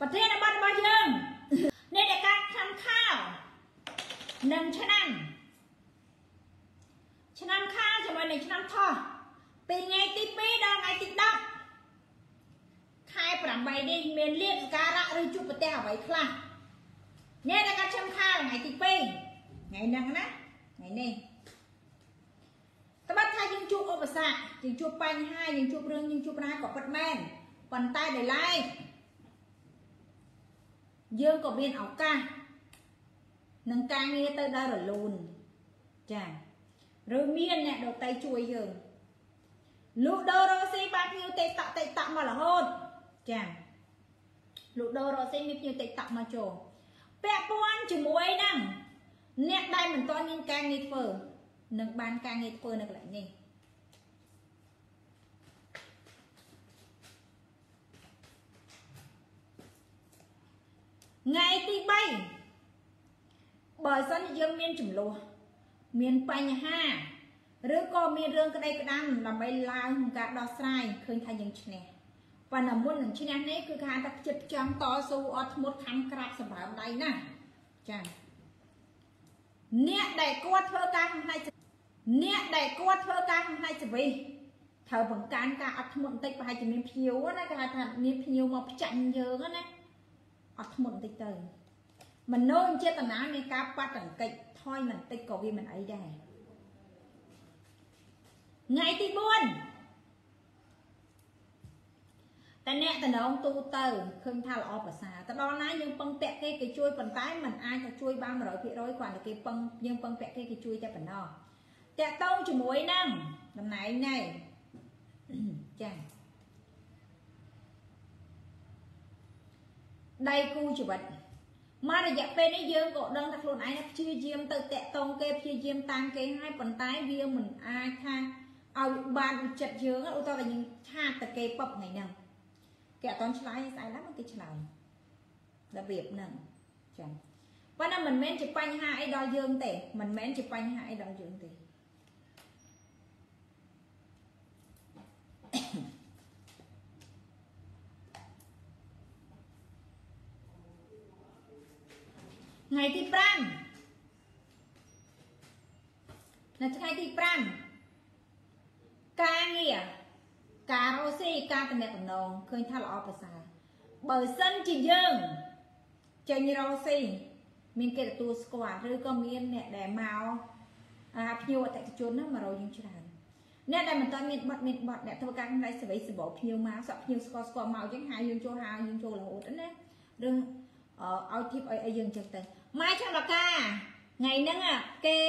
ប្រធានបទរបស់យើងនេះដែលការខាំខាវនឹងឆ្នាំឆ្នាំខាវជាមួយនឹងឆ្នាំថោះពីថ្ងៃទី2ដល់ថ្ងៃទី10ខែ8នេះមានលៀបសការៈឬជួបប្រទេសអ្វីខ្លះនេះដែលការឆ្នាំខាវថ្ងៃទី2ថ្ងៃហ្នឹងណាថ្ងៃនេះត្បិតថាយើងជួបឧបសគ្គយើងជួបបញ្ហាយើងជួបរឿងយើងជួបបញ្ហាក៏ពិតមែនប៉ុន្តែដោយឡែក យើងក៏មានឱកាសនឹងការងារទៅដល់រលូនចាឬមានអ្នកដតីជួយយើងលូដូរ៉ូស៊ីបានភ្ញៀវតេតតេតមករហូតចាលូដូរ៉ូស៊ីមានភ្ញៀវតេតមកចូលពាក់ព័ន្ធជាមួយនឹងអ្នកដែលមិនទាន់មានការងារធ្វើនឹងបានការងារធ្វើនៅកន្លែងនេះ ថ្ងៃទី3បើសិនយើងមានចំនួនមានបញ្ហាឬក៏មានរឿងក្តីក្តាំដើម្បីឡើងក្នុងការដោះស្រាយឃើញថាយើងឈ្នះប៉ុន្តែមុននឹងឈ្នះនេះគឺថាតែចិត្តចង់តស៊ូអត់ធ្មត់ខំក្រាបសម្បើមដៃណាចា៎អ្នកដែលគាត់ធ្វើការក្នុងផ្នែកអ្នកដែលគាត់ធ្វើការក្នុងផ្នែកសេវីត្រូវបង្កើនការអត់ធ្មត់បន្តិចប្រហែលជាមានភ្ញៀវណាគេហៅថាមានភ្ញៀវមកផ្ចាញ់យើងណា អត់ធ្មត់បន្តិចទៅមនោចេតនានៃការប៉ះតង្កិច្ចថយបន្តិចក៏វាមិនអីដែរថ្ងៃទី4តែអ្នកតំណងទូទៅឃើញថាល្អប្រសើរទៅដល់ណាយើងពឹងពាក់គេគេជួយប៉ុន្តែมันអាចទៅជួយបាន100%គ្រាន់តែគេពឹងយើងពឹងពាក់គេគេជួយតែប៉ុណ្ណោះតាក់តងជាមួយនឹងតំណែងនេះចា ដៃគូជីវិតមករយៈពេលនេះយើងក៏ដឹងថាខ្លួនឯងព្យាយាមទៅតាក់តងគេព្យាយាមតាមគេហើយប៉ុន្តែវាមិនអាចថាឲ្យបានវិចិត្រយើងឧទាហរណ៍យើងឆាតតែគេពឹបថ្ងៃហ្នឹងគេអត់តន់ឆ្លើយស្អែកឡើងគេឆ្លើយរបៀបហ្នឹងចា៎ប៉ុន្តែមិនមែនជាបញ្ហាអីដល់យើងទេមិនមែនជាបញ្ហាអីដល់យើងទេ ថ្ងៃទី5នៅថ្ងៃទី5ការងារការរស់ស៊ីការតំណែងតំណងឃើញថាល្អប្រសើរបើសិនជាយើងចេញរស់ស៊ីមានគេទទួលស្គាល់ឬក៏មានអ្នកដែលមកអាភ្ញៀវអតិថិជនណាមករកយើងច្រើនអ្នកដែលមិនទាន់មានប័ណ្ណមានប័ណ្ណអ្នកធ្វើការក្នុងដៃសេវីសបោភ្ញៀវមកសក់ភ្ញៀវស្គាល់ស្គាល់មកអញ្ចឹងហៅយើងចូលហៅយើងចូលរហូតណាឬ ឲ្យធីបឲ្យអីយើងអញ្ចឹងទៅម៉ែចាំបកាថ្ងៃហ្នឹងគេ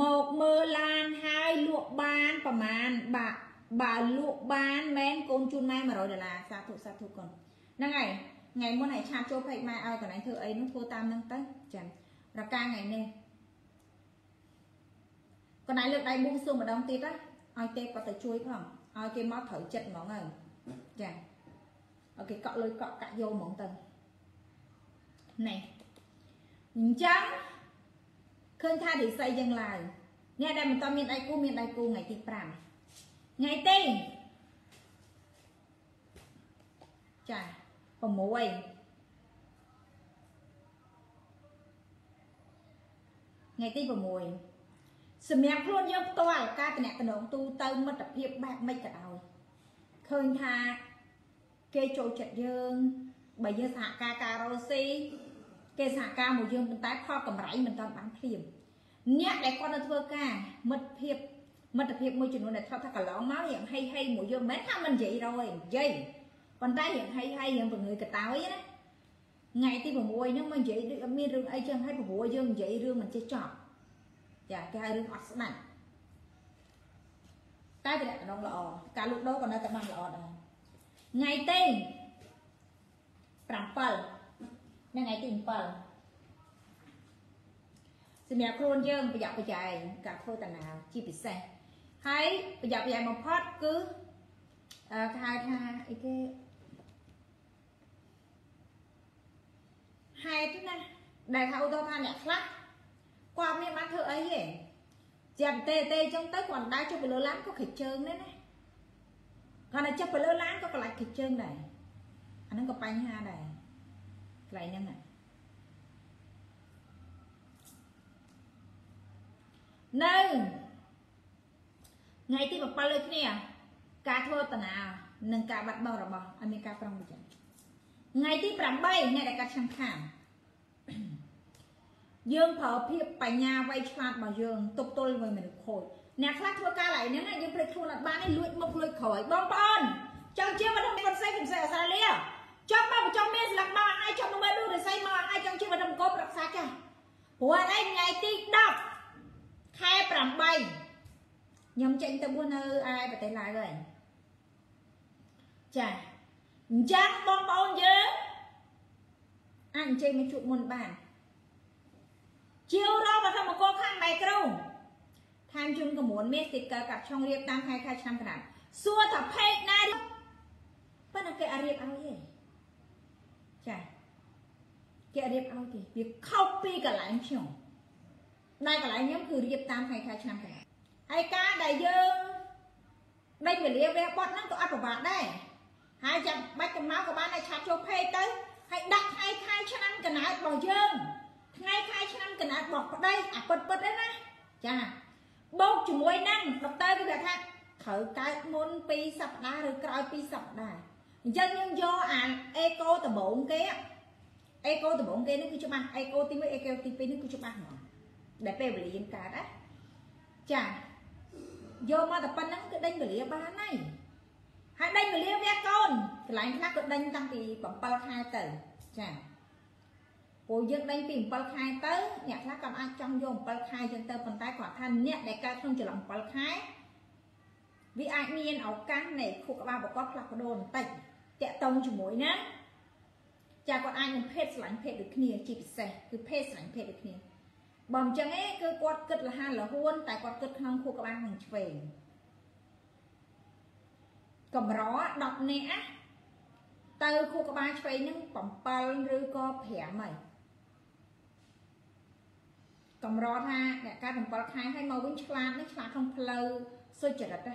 មកមើលឡានហើយលក់បានប្រហែលបាក់បើលក់បានមែនកូនជូនម៉ែ100ដុល្លារសាធុសាធុកូនហ្នឹងហើយថ្ងៃមុនឲ្យឆាតចូលពេកម៉ែឲ្យកន្លែងធ្វើអីនោះធ្វើតាមហ្នឹងទៅចាំរកាថ្ងៃនេះកន្លែងលើកដៃបួងសួងម្ដងទៀតណាឲ្យទេគាត់ទៅជួយផងឲ្យគេមកត្រូវចិត្តហ្មងហើយចា អូខេកក់លុយកក់កាក់យកហ្មងទៅនេះអញ្ចឹងឃើញថារិស័យយើងឡើងអ្នកដែលមិនតមានដៃគូមានដៃគូថ្ងៃទី5ថ្ងៃទីចា6ថ្ងៃទី6សម្រាប់ខ្លួនយើងផ្ទាល់ការតំណែងទូទៅមិត្តភាពបែបម៉េចក៏ដោយឃើញថា គេចូលចិត្តយើងបើយើងសហការការរស់ស៊ីគេសហការមួយយើងប៉ុន្តែផលកម្រៃមិនទាន់បានភ្លាមអ្នកដែលគាត់នៅធ្វើការមិត្តភាពមិត្តភាពមួយចំនួនដែលធ្លាប់ថាកន្លងមករៀងហីហីមួយយើងមិនមែនថាមិននិយាយរយនិយាយប៉ុន្តែរៀងហីហីរៀងពង្រើកតើយណាថ្ងៃទី6ហ្នឹងមកនិយាយដូចអត់មានរឿងអីចឹងហើយព្រោះយើងនិយាយរឿងមិនចេះចប់ចាគេហៅរឿងអត់ស្ដាច់តែតំណងល្អការលូកដោក៏នៅតែបានល្អដែរ ថ្ងៃទី7នៅថ្ងៃទី7សម្រាប់ខ្លួនយើងប្រយ័ត្នប្រយែងការធ្វើតាណាជាពិសេសហើយប្រយ័ត្នប្រយែងបំផុតគឺគេហៅថាអីគេហេតុណាដែលថាឧទាហរណ៍ថាអ្នកខ្លះគាត់មានបានធ្វើអីទេចាំទេទេអញ្ចឹងទៅគាត់ដើរចុះទៅលើឡានក៏ខិចជើងដែរណា គាត់តែចុះទៅលើឡានក៏កន្លាច់ខិចជើងដែរអាហ្នឹងក៏បញ្ហាដែរកន្លែងហ្នឹងនៅថ្ងៃទី7លើគ្នាការធ្វើតនានិងការបាត់បង់របស់អមេរិកប្រុងប្រយ័ត្នថ្ងៃទី8អ្នកដែលកាត់ឆ្នាំខាងយើងប្រើភាពបញ្ញាវៃឆ្លាតរបស់យើងទប់ទល់ với មនុស្សខូច អ្នកខ្លះធ្វើការឡើងហ្នឹងយើងព្រឹកខ្លួនអត់បានទេលួចមុខលួចក្រោយបងប្អូនចង់ជាមនុស្សមិនស្អីមិនស្អីអសាលីចង់មកបញ្ចុះមានស្លឹកមកឲ្យចង់មកមើលដូចរិស័យមកឲ្យចង់ជាមនុស្សកោប្រឹក្សាចាស់ព្រោះអីថ្ងៃទី10ខែ8ខ្ញុំចេញទៅបួសនៅឯប្រទេសឡាវហើយចាអញ្ចឹងបងប្អូនយើងអាចអញ្ជើញមកជួបមុនបានជាវរកមកធ្វើមកគោខាងម៉ៃក្រូ ថែមជូនកម្រួនមានស្ទីកឺកាត់ឆុងរៀបតាមខែខែឆ្នាំកណ្ដាលសួរថាផេកណាប៉ុន្តែគេអត់រៀបឲ្យទេចាគេអត់រៀបឲ្យទេវាខុសពីកន្លែងខ្ញុំដែលកន្លែងខ្ញុំគឺរៀបតាមខែខែឆ្នាំកណ្ដាលហើយការដែលយើងដេញវេលាវះបត់ហ្នឹងក៏អត់ប្របាកដែរហើយចាំបាច់ទៅមកក៏បានតែឆាត់ចូលពេកទៅហើយដាក់ថ្ងៃខែឆ្នាំកណើតរបស់យើងថ្ងៃខែឆ្នាំកណើតរបស់ប្តីអាពិតពិតទេណាចា បូកជាមួយនឹងដុកទ័រគេថាត្រូវកើតមុន2សប្តាហ៍ឬក្រោយ2សប្តាហ៍អញ្ចឹងយើងយកអាអេកូដំបងគេអេកូដំបងគេនេះគឺច្បាស់អេកូទី1អេកូទី2នេះគឺច្បាស់ហ្មងដែលពេលវេលាយើងកើតណាចាយកមកតែប៉ុណ្្នឹងគឺដេញវេលាបានហើយហើយដេញវេលាវះកូនកន្លែងខ្លះក៏ដេញតាំងពី7ខែទៅចា ព្រោះយើងដេញពី7ខែទៅអ្នកខ្លះក៏អាចចង់យក7ខែចឹងទៅប៉ុន្តែគាត់ថាអ្នកដែលកើតក្នុងចន្លោះ7ខែវាអាចមានឱកាសនៃខួរក្បាលប្រកបផ្លាស់ប្ដូរបន្តិចតាក់ទងជាមួយណាចាគាត់អាចនឹងភេទស្រឡាញ់ភេទដូចគ្នាជាពិសេសគឺភេទស្រឡាញ់ភេទដូចគ្នាបើមិនចឹងទេគឺគាត់គិតលះលហួនតែគាត់គិតក្នុងខួរក្បាលនឹងឆ្វេងកម្រ10នាក់ទៅខួរក្បាលឆ្វេងនឹង7ឬក៏5ហើយ កម្រថាអ្នកកើត7ខែហើយមកវិញឆ្លាតនេះឆ្លាតក្នុងផ្លូវសុចរិតណា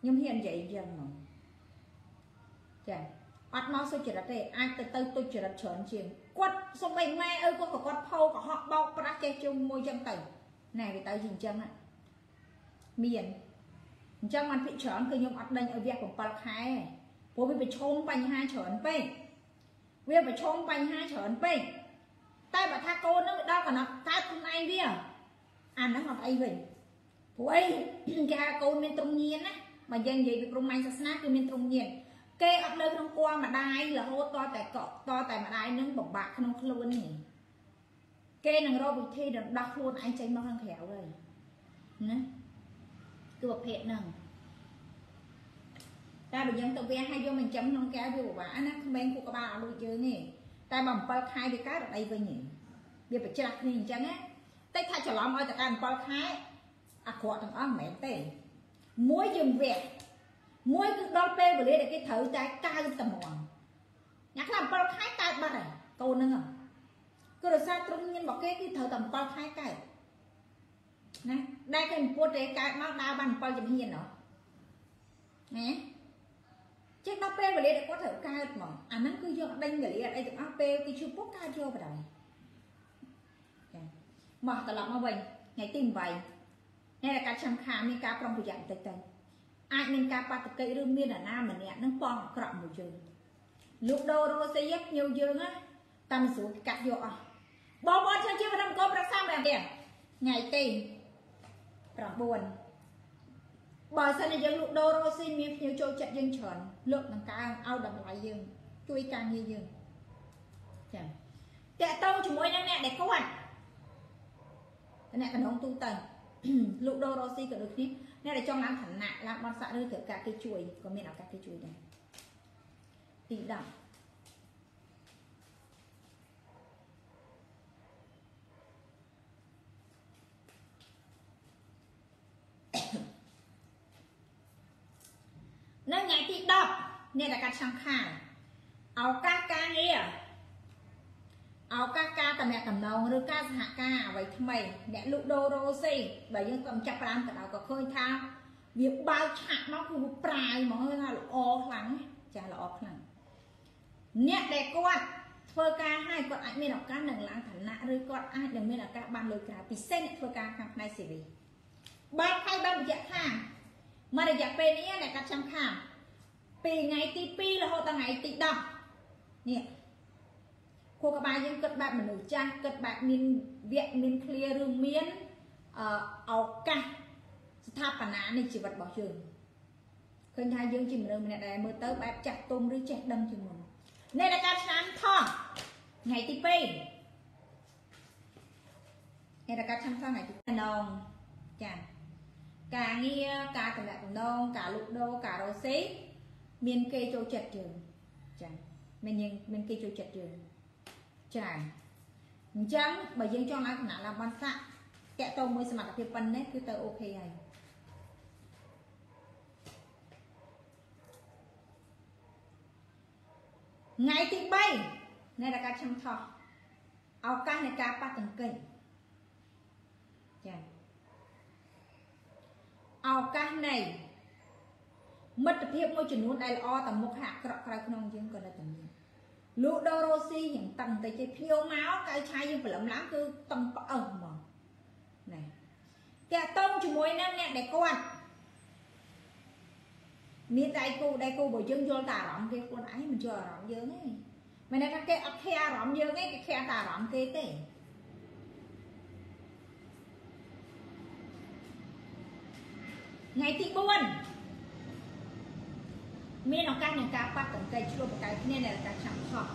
ខ្ញុំហ៊ាននិយាយអញ្ចឹងមកចាអត់មកសុចរិតទេអាចទៅទៅទុច្ចរិតច្រើនជាងគាត់សុំបីម៉ែអើគាត់ក៏គាត់ផោកុហកបោកប្រាស់ចេះជុំមួយចឹងទៅណែវាទៅជាអញ្ចឹងមានអញ្ចឹងបានភិកច្រើនគឺខ្ញុំអត់ដេញឲ្យវះ7ខែព្រោះវាប្រឈមបញ្ហាច្រើនពេកវាប្រឈមបញ្ហាច្រើនពេក តែបើថាកូននឹងដល់កណ្ដាប់កើតខ្លួនឯងវាអាហ្នឹងអត់អីវិញព្រោះអីគេហៅកូនមានទ្រង់ញៀនណាបើយើងនិយាយពីព្រំដែនសាសនាគឺមានទ្រង់ញៀនគេអត់លើក្នុងគួរម្ដាយរហូតតតែកតតែម្ដាយនឹងពិបាកក្នុងខ្លួននេះគេនឹងរកវិធីដល់ដោះខ្លួនឯងចេញមកខាងក្រៅហើយណាគឺប្រភេទហ្នឹងតែបើយើងទៅវាឲ្យយកមកចំក្នុងកែវវាពិបាកណាក្មេងគូក្បាលអត់ដូចយើងទេ តែបើ7ខែវាកើតអត់អីវិញទេវាប្រច្រាស់គ្នាអញ្ចឹងណាតែថាច្រឡំឲ្យតែកើត7ខែអាក្រក់ទាំងអស់មិនមែនទេមួយយើងវះមួយគឺដល់ពេលវេលាដែលគេត្រូវតែកើតម្ងអ្នកខ្លះ7ខែកើតបាត់ហើយកូនហ្នឹងគឺរសារត្រង់ញៀនរបស់គេគឺត្រូវតែ7ខែកើតណាដែលគេមិនពួតទេកើតមកដើរបាន7ជំហានហ៎ណា ចេះដល់ពេលវេលាដែលគាត់ត្រូវកើតហ្មងអាហ្នឹងគឺយកដេញវេលាអីទាំងអស់ពេលគេជួបពុកកើតយកបដ ாய் ចាមកត្រឡប់មកវិញថ្ងៃទី8អ្នកដែលកាត់ឆាំខាមានការប្រុងប្រយ័ត្នបន្តិចទៅអាចមានការបាត់កិច្ចឬមានអាណាម្នាក់នឹងប៉ងអាក្រក់មួយយើងលោកដូរ៉ូស៊ីញូយើងណាតាមស្រួលកាត់យកអស់បងប្អូនជួយជាវិនមកប្រឹក្សាម្ដងទៀតថ្ងៃទី9 បើសិនជាយើងលក់ដូររស់ស៊ីមានភ្ញៀវចូលចិត្តយើងច្រើនលើកនឹងកើឲ្យតម្លៃយើង ជួយការងារយើងចាតកតងជាមួយនឹងអ្នកដែលគាត់អ្នកកណ្ដងទូទៅលក់ដូររស់ស៊ីក៏ដូចគ្នាអ្នកដែលចង់ឡើងឋានៈឡើងបនស័កឬត្រូវការគេជួយក៏មានឱកាសគេជួយដែរទី10 នៅថ្ងៃទី10អ្នកដែលកាត់ឆាំខាងឱកាសការងារឱកាសការតំណែងតំណងឬការសហការអ្វីថ្មីអ្នកលក់ដូររ៉ូស៊ីបើយើងក៏ចាប់ផ្ដើមទៅដល់ក៏ឃើញថាវាបើកឆាក់មកគឺវាប្រាយហ្មងថាល្អខ្លាំងចាស់ល្អខ្លាំងអ្នកដែលគាត់ធ្វើការឲ្យគាត់អាចមានឱកាសនឹងឡើងឋានៈឬគាត់អាចនឹងមានឱកាសបានលុយក្រៅពិសេសអ្នកធ្វើការខាងផ្នែក CV បាទហើយបានបញ្ជាក់ថា មករយៈពេលនេះអ្នកកាត់ចាំខាងពីថ្ងៃទី2រហូតដល់ថ្ងៃទី10នេះគូក្បាលយើងគិតបែបមនុស្សចាស់គិតបែបមានវគ្គមានឃ្លាឬមានអឱកាសស្ថាបនានៃជីវិតរបស់យើងឃើញថាយើងជាមនុស្សម្នាក់ដែលមើលទៅបែបចាស់ទុំឬចេះដឹងជាងមុននៃរកាឆ្នាំថោះថ្ងៃទី2នៃរកាឆ្នាំថោះថ្ងៃទី2ដងចា ការងារការតំណែងតំណងការលុកដោការរ៉ូស៊ីមានគេចូលចិត្តយើងចាមានយើងមានគេចូលចិត្តយើងច្រើនអញ្ចឹងបើយើងចង់ឲ្យគណៈឡើងបានសាក់តាក់ទងមួយសមត្ថភាពប៉ុណ្ណេះគឺទៅអូខេហើយថ្ងៃទី3នៃរកាឆាំថោះឱកាសនៃការប៉ះទង្គិចចា ឱកាសនៃមិត្តភាពមួយចំនួនដែលល្អតែមុខហើយអាក្រក់ក្រៅក្នុងយើងក៏នៅតែមានលក់ដូររ៉ូស៊ីយ៉ាងតឹងតែជិះភ្ញៀវមកកៅឆាយយើងព្រលឹមឡើងគឺតឹងផ្អើសហ្មងណែតាក់តងជាមួយនឹងអ្នកដែលគាត់មានដៃគូដៃគូបើយើងយល់តែអារម្មណ៍គេខ្លួនឯងមិនយល់អារម្មណ៍យើងទេមិនន័យថាគេអត់ខែអារម្មណ៍យើងទេគេខែតែអារម្មណ៍គេទេ ថ្ងៃទី4មានឱកាសនឹងការប៉ះតន្ត្រីឆ្លុះប្រកែកគ្នានៅការឆាំខប់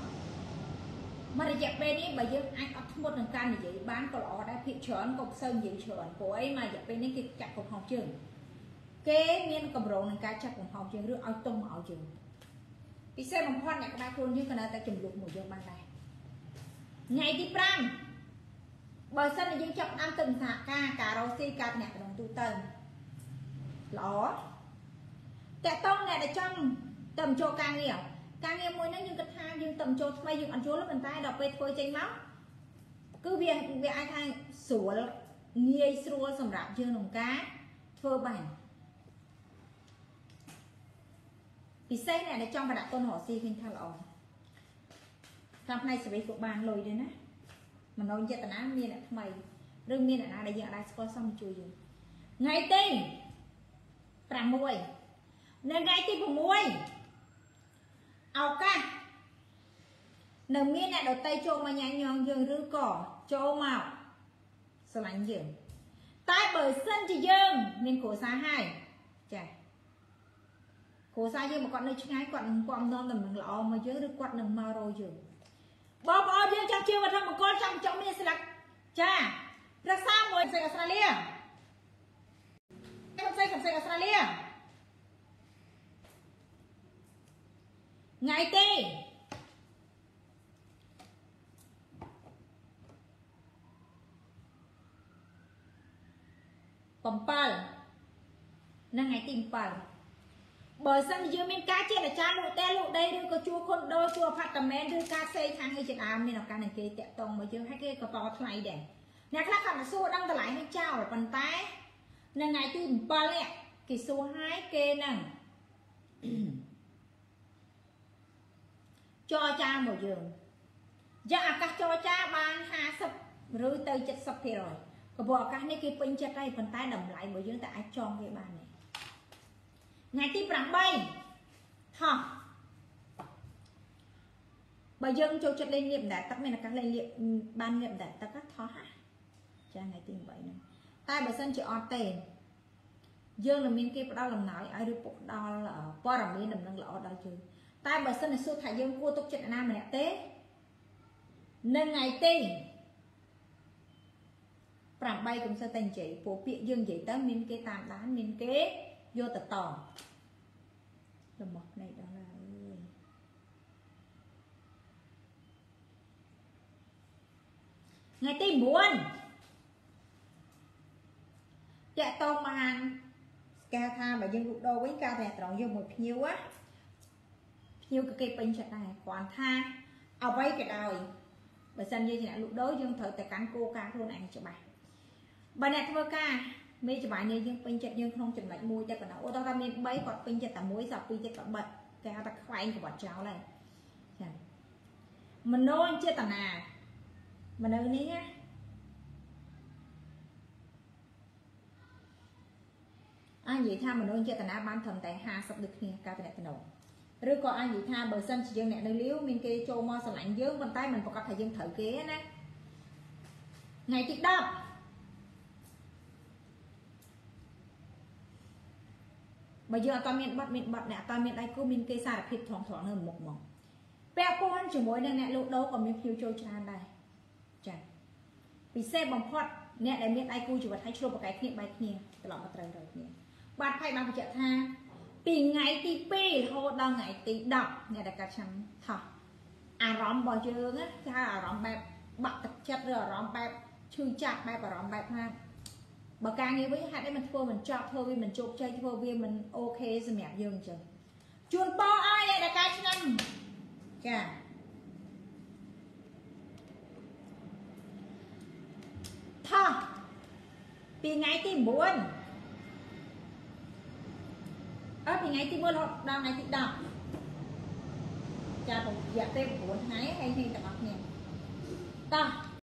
មករយៈពេលនេះបើយើងអាចអត់ធ្មត់នឹងការនិយាយបានក៏ល្អដែរភាកច្រើនក៏ផ្សើនិយាយច្រើនព្រោះអីមករយៈពេលនេះគេចាក់កំហុសជើងគេមានកម្រងនឹងការចាត់កំហុសយើងឬឲ្យទុំមកឲ្យយើងពិសេសបំផុតអ្នកក្បាលខ្លួនយើងក៏នៅតែចំនួនមួយយើងបានដែរថ្ងៃទី5បើសិនជាយើងចាប់ដើមទៅសហការការរកស៊ីការតំណែងទូទៅ ល្អតកតងអ្នកដែលចង់ទៅចូលការងារការងារមួយហ្នឹងយើងគិតថាយើងទៅចូលថ្មីយើងអត់យល់ប៉ុន្តែដល់ពេលធ្វើចេញមកគឺវាវាអាចថាស្រួលងាយស្រួលសម្រាប់យើងក្នុងការធ្វើបានពិសេសអ្នកដែលចង់បដាក់ទុនរកស៊ីឃើញថាល្អតាមផ្នែកសេវីក៏បានលុយដែរណាមនោចេតនាមានអ្នកថ្មីឬមានអ្នកណាដែលយើងអាចស្គាល់សមជួយយើងថ្ងៃទី 6នៅថ្ងៃទី6ឱកាសនៅមានអ្នកដតីចូលមកញ៉ាំញងយើងឬក៏ចូលមកស្រឡាញ់យើងតែបើសិនជាយើងមានគ្រួសារហើយចា៎គ្រួសារយើងមកគាត់នៅឆ្ងាយគាត់នឹងពំនាំដំណឹងល្អមកយើងឬគាត់នឹងមករកយើងបងប្អូនយើងចង់ជឿវត្ថុមង្គលចង់ចង់មានស្លាកចាប្រឹក្សាមួយផ្សេងអូស្ត្រាលី ផ្សេងផ្សេងអូស្ត្រាលីថ្ងៃទេ7នៅថ្ងៃទី7បើសិនជាយើងមានការជាអាចារ្យលក់តែលក់ដីឬក៏ជួខុនដូជួអាផាតមែនឬការផ្សេងខាងអីជាដើមមានឱកាសនឹងគេតាក់តងមកយើងហើយគេក៏តថ្លៃដែរអ្នកខ្លះគាត់ទៅសួរដឹងតម្លៃនេះចោលប៉ុន្តែ នៅថ្ងៃទី7នេះគេសួរហើយគេនឹងចរចាមកយើងយកឱកាសចរចាបាន50ឬទៅ70%ក៏ព្រោះឱកាសនេះគេពេញចិត្តហើយប៉ុន្តែតម្លៃរបស់យើងតែអាចចងគេបានទេថ្ងៃទី8ថោះបើយើងចូលចិត្តលេងលៀបបណ្ដែតទឹកមានឱកាសលេងលៀបបានលៀបបណ្ដែតទឹកថោះចាថ្ងៃទី8ហ្នឹង តែបើសិនជាអត់ទេយើងនឹងមានគេផ្ដល់អំណោយឲ្យឬពុកផ្ដល់ព័ត៌មានដំណឹងល្អដល់យើងតែបើសិនជាសួរថាយើងគួរទុកចិត្តណាម្នាក់ទេនៅថ្ងៃទី8កុំសើតែនិយាយព្រោះពាក្យយើងនិយាយទៅមានគេតាមដានមានគេយកទៅតរបស់ភ្នែកដល់ណាអើយថ្ងៃទី9 តាក់តងបានគេថាបើយើងលក់ដូរវិញការតែត្រង់យកមួយភ្ញៀវណាភ្ញៀវក៏គេពេញចិត្តដែរគ្រាន់ថាអ្វីក៏ដោយបើសិនយើងជាអ្នកលក់ដូរយើងត្រូវតែកាន់គោលការណ៍ខ្លួនឯងច្បាស់បើអ្នកធ្វើការមេច្បាយនេះយើងពេញចិត្តយើងក្នុងចំណុចមួយតែប៉ុណ្ណោះឧទាហរណ៍ថាមាន3គាត់ពេញចិត្តតែមួយសាប់ពីរទៀតគាត់បិទគេហៅថាខ្វែងក្បត់ចោលហើយចាមโนចេតនាមនុស្សនេះណា អាចនិយាយថាមโนចេតនាបានត្រឹមតែ50ដូចគ្នាការតំណតំណងឬក៏អាចនិយាយថាបើសិនជាយើងអ្នកនៅលាវមានគេចូលមកស្រឡាញ់យើងប៉ុន្តែមិនប្រកាសថាយើងត្រូវគេណាថ្ងៃទី10បើយើងអត់មានបាត់មានបាត់អ្នកអត់មានដៃគូមានគេសារភាពថងថងនៅមុខមកពាក់ព័ន្ធជាមួយនឹងអ្នកលក់ដូរក៏មានភ្ញៀវចូលច្រើនដែរចា៎ពិសេសបំផុតអ្នកដែលមានដៃគូជីវិតឲ្យឆ្លុះប្រកែកគ្នាបែកគ្នាត្រឡប់មកត្រូវរកគ្នា បាទផៃបានបញ្ជាក់ថាពីថ្ងៃទី2រហូតដល់ថ្ងៃទី10អ្នកដែលកាត់ឆ្នាំថោះអារម្មណ៍របស់យើងណាគេហៅអារម្មណ៍បែបបាក់ទឹកចិត្តឬអារម្មណ៍បែបឈឺចាប់បែបអារម្មណ៍បែបថាបើការងារវិញហេតុអីមិនធ្វើមិនចប់ធ្វើវាមិនជោគជ័យធ្វើវាមិនអូខេសម្រាប់យើងអញ្ចឹងជូនពរឲ្យអ្នកដែលកាត់ឆ្នាំចាថោះពីថ្ងៃទី9 អត់ពីថ្ងៃទី1រហូតដល់ថ្ងៃទី10ចារយៈពេល